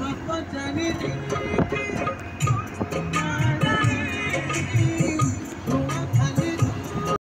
Wapata nini?